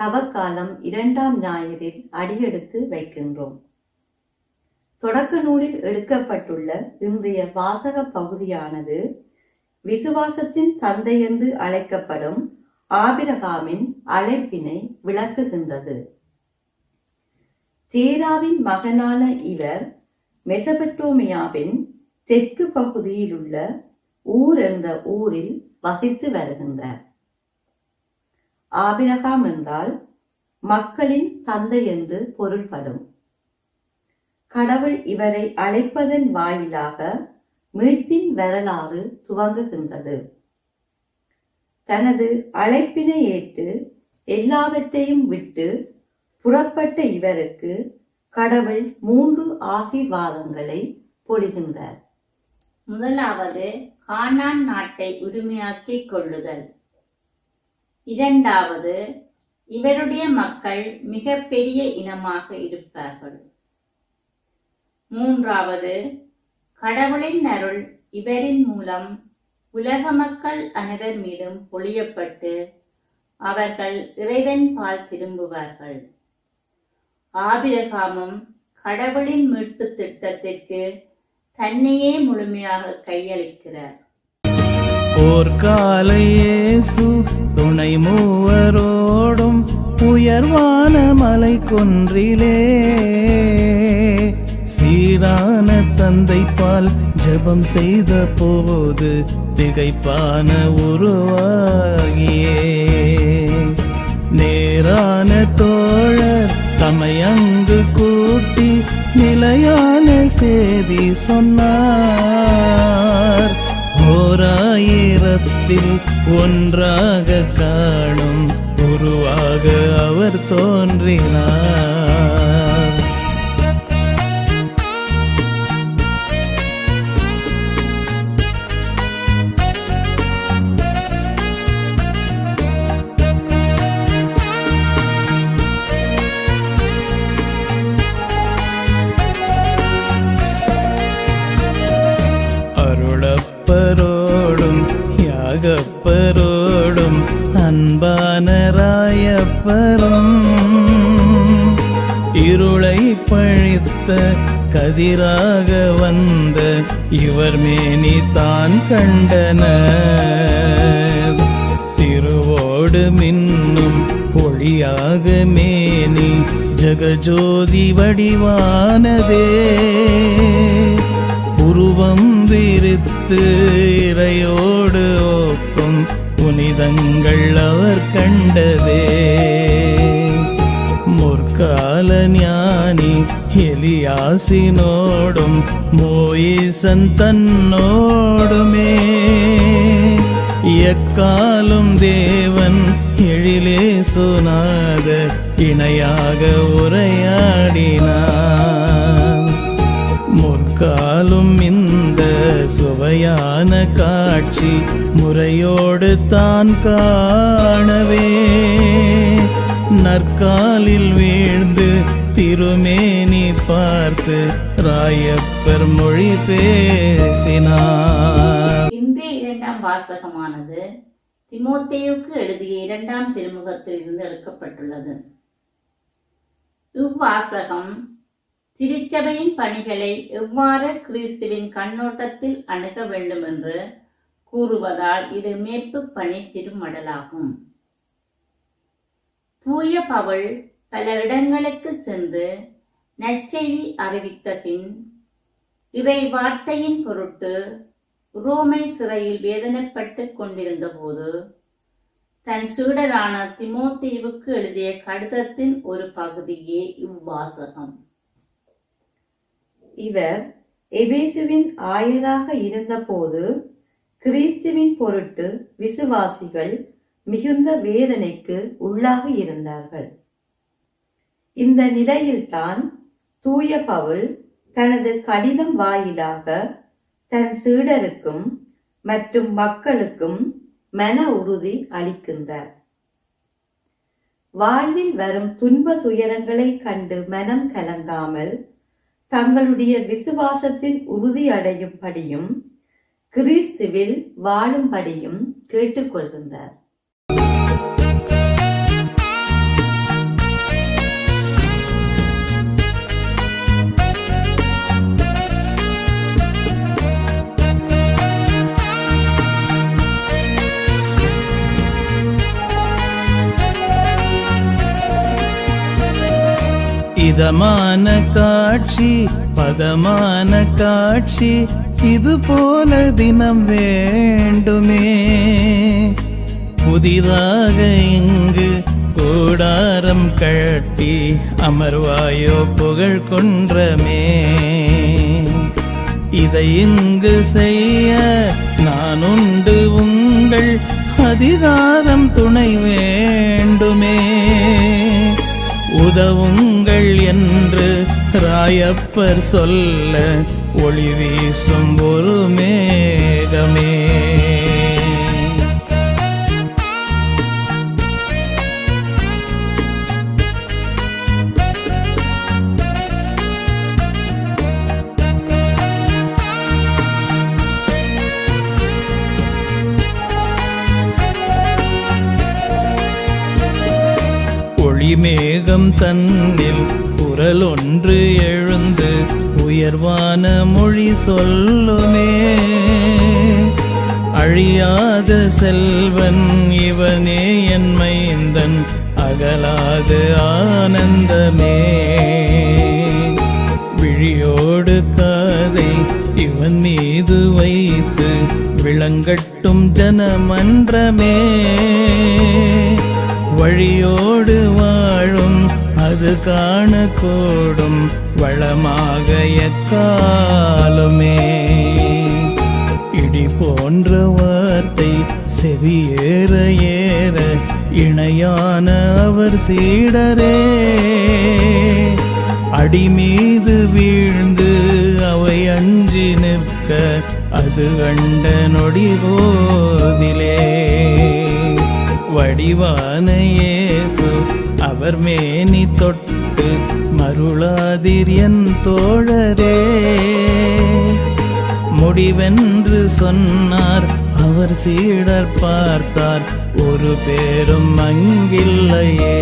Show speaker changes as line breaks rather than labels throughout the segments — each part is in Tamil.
தவக்காலம் இரண்டாம் ஞாயிறில் அடியெடுத்து வைக்கின்றோம். தொடக்க நூலில் எடுக்கப்பட்டுள்ள இன்றைய வாசக பகுதியானது விசுவாசத்தின் தந்தை என்று அழைக்கப்படும் ஆபிரகாமின் அழைப்பினை விளக்குகின்றது. தேராவின் மகனான இவர் மெசபட்டோமியாவின் தெற்கு பகுதியில் உள்ள ஊர் என்ற ஊரில் வசித்து வருகின்றார். ஆபிரகாம் என்றால் மக்களின் தந்தை என்று பொருள்படும். கடவுள் இவரை அழைப்பதன் வாயிலாக மீட்பின் வரலாறு துவங்குகின்றது. தனது அழைப்பினை ஏற்று எல்லாவற்றையும் விட்டு புறப்பட்ட இவருக்கு கடவுள் மூன்று ஆசீர்வாதங்களை பொழிகின்றார்
முதலாவது கானான் நாட்டை உரிமையாக்கிக் கொள்ளுதல். இரண்டாவது இவருடைய மக்கள் மிகப்பெரிய இனமாக இருப்பார்கள். மூன்றாவது கடவுளின் அருள் இவரின் மூலம் உலக மக்கள் அனைவர் மீதும் பொழியப்பட்டு அவர்கள் இறைவன் பால் திரும்புவார்கள். ஆபிரகாமும் கடவுளின் மீட்பு திட்டத்திற்கு தன்னையே முழுமையாக கையளிக்கிறார்.
போர்க்காலையேசு துணை மூவரோடும் உயர்வான மலை கொன்றிலே. சீரான தந்தைப்பால் ஜபம் ஜெபம் செய்த போது திகைப்பான உருவாகியே. நேரான தோழர் தம்மை அங்கு கூட்டி நிலையான செய்தி சொன்னார். ஓராயிரத்தில் ஒன்றாக காணும் உருவாக அவர் தோன்றினார். கதிராக வந்த இவர் மேனி தான் கண்டன. திருவோடு மின்னும் ஒளியாக மேனி ஜகஜோதி வடிவானதே. உருவம் விரித்து இறையோடு ஒக்கும் புனிதங்கள் அவர் கண்டதே. முற்கால ஞான எலியாசினோடும் மோயிசன் தன்னோடுமே எக்காலும் தேவன் எழிலே சுனாத இணையாக உரையாடினார் முற்காலும் இந்த சுவையான காட்சி முறையோடு தான் காணவே நற்காலில் வீழ்ந்து திருமேனி பார்த்து ராயப்பர் மொழி பேசினார்.
இந்த இரண்டாம் வாசகமானது திமோத்தேயுக்கு எழுதிய இரண்டாம் திருமுகத்தில் இருந்து எடுக்கப்பட்டுள்ளது. இவ்வாசகம் திருச்சபையின் பணிகளை எவ்வாறு கிறிஸ்துவின் கண்ணோட்டத்தில் அணுக வேண்டும் என்று கூறுவதால் இது மேற்பு பணி திருமடலாகும். தூய பவள் பல இடங்களுக்கு சென்று நற்செய்தி அறிவித்த பின் இறை வார்த்தையின் பொருட்டு ரோமை சிறையில் வேதனைப்பட்டு கொண்டிருந்த போது தன் சீடரான திமோத்தீவுக்கு எழுதிய கடிதத்தின் ஒரு பகுதியே இவ்வாசகம்.
இவர் எபேசுவின் ஆயராக இருந்தபோது கிறிஸ்துவின் பொருட்டு விசுவாசிகள் மிகுந்த வேதனைக்கு உள்ளாகி இருந்தார்கள். இந்த நிலையில்தான் தூய பவுல் தனது கடிதம் வாயிலாக தன் சீடருக்கும் மற்றும் மக்களுக்கும் மன உறுதி அளிக்கின்றார். வாழ்வில் வரும் துன்ப துயரங்களை கண்டு மனம் கலங்காமல் தங்களுடைய விசுவாசத்தில் உறுதி அடையும்படியும் கிறிஸ்துவில் வாழும்படியும் கேட்டுக்கொள்கின்றார்.
இதமான காட்சி பதமான காட்சி இது போல தினம் வேண்டுமே. புதிதாக இங்கு கூடாரம் கட்டி அமர்வாயோ புகழ் கொன்றமே. இதை இங்கு செய்ய நான் உண்டு உங்கள் அதிகாரம் துணை வேண்டுமே. உதவுங்கள் என்று ராயப்பர் சொல்ல ஒளி வீசும் ஒரு மேகமே. ஒளிமேகம் தன்னில் குரல் ஒன்று எழுந்து உயர்வான மொழி சொல்லுமே. அழியாத செல்வன் இவனே என் மைந்தன் அகலாது ஆனந்தமே. விழியோடு காதை இவன் மீது வைத்து விளங்கட்டும் ஜனமன்றமே. வழியோடு வாழும் அது காணக்கூடும் வளமாக எக்காலுமே. இடி போன்ற வார்த்தை செவியேற ஏற இணையான அவர் சீடரே. அடி மீது வீழ்ந்து அவை அஞ்சி நிற்க அது கண்ட நொடி போதிலே. வடிவான இயேசு அவர் மேனி தொட்டு மருளாதிர் என் தோழரே. முடிவென்று சொன்னார் அவர் சீடர் பார்த்தார் ஒரு பேரும் அங்கில்லையே.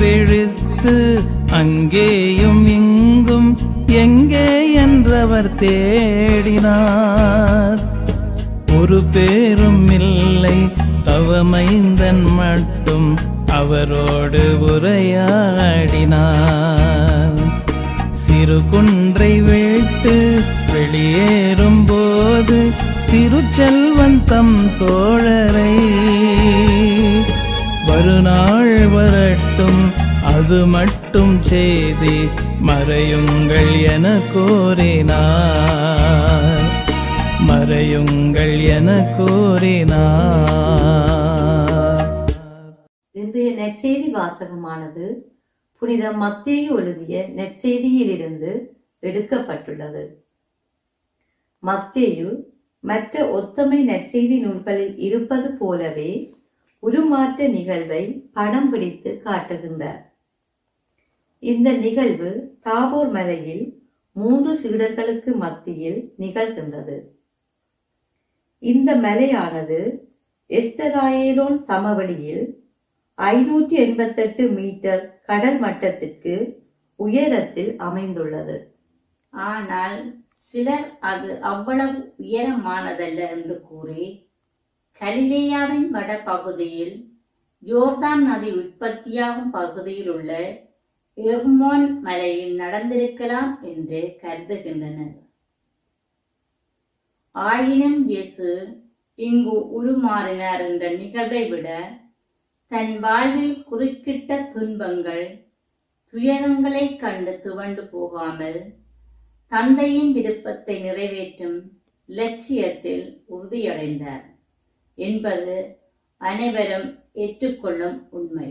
விழித்து அங்கேயும் இங்கும் எங்கே என்றவர் தேடினார். ஒரு பேரும் இல்லை தவமைந்தன் மட்டும் அவரோடு உரையாடினார். சிறு குன்றை விட்டு வெளியேறும் போது திருச்செல்வன் தம் தோழரை மறுநாள் வரட்டும் அது மட்டும் செய்தி மறையுங்கள் என கோரினார். மறையுங்கள் என கோரினார்.
இன்றைய நற்செய்தி வாசகமானது புனித மத்தேயு எழுதிய நற்செய்தியிலிருந்து எடுக்கப்பட்டுள்ளது. மத்தேயு மற்ற ஒத்தமை நற்செய்தி நூல்களில் இருப்பது போலவே உருமாற்ற நிகழ்வை படம் பிடித்து காட்டுகின்றார். இந்த நிகழ்வு தாபூர் மலையில் மூன்று சீடர்களுக்கு மத்தியில் நிகழ்கின்றது. இந்த மலையானது எஸ்தராயேலோன் சமவெளியில் ஐநூற்றி எண்பத்தெட்டு மீட்டர் கடல் மட்டத்திற்கு உயரத்தில் அமைந்துள்ளது.
ஆனால் சிலர் அது அவ்வளவு உயரமானதல்ல என்று கூறி கலிலேயாவின் வடபகுதியில் யோர்தான் நதி உற்பத்தியாகும் பகுதியில் உள்ள எர்மோன் மலையில் நடந்திருக்கலாம் என்று கருதுகின்றனர். ஆயினும் இயேசு இங்கு உருமாறினார் என்ற நிகழ்வை விட தன் வாழ்வில் குறுக்கிட்ட துன்பங்கள் துயரங்களைக் கண்டு துவண்டு போகாமல் தந்தையின் விருப்பத்தை நிறைவேற்றும் லட்சியத்தில் உறுதியடைந்தார். என்பது அனைவரும் ஏற்றுக்கொள்ளும் உண்மை.